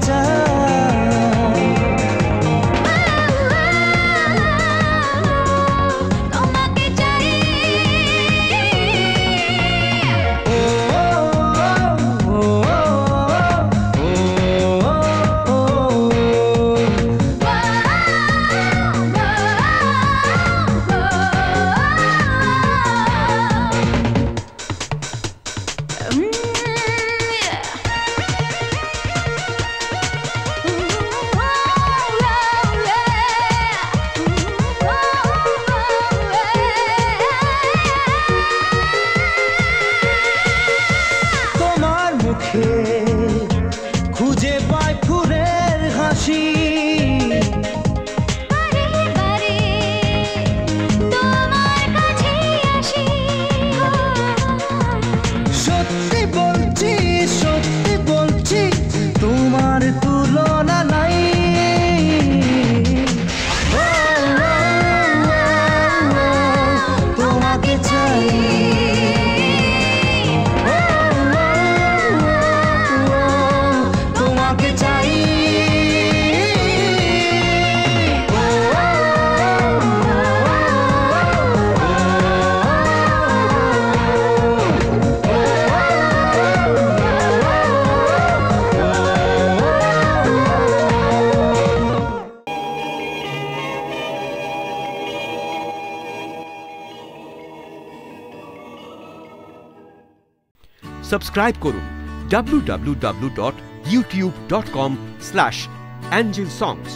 time. Subscribe করুন www.youtube.com/angelsongs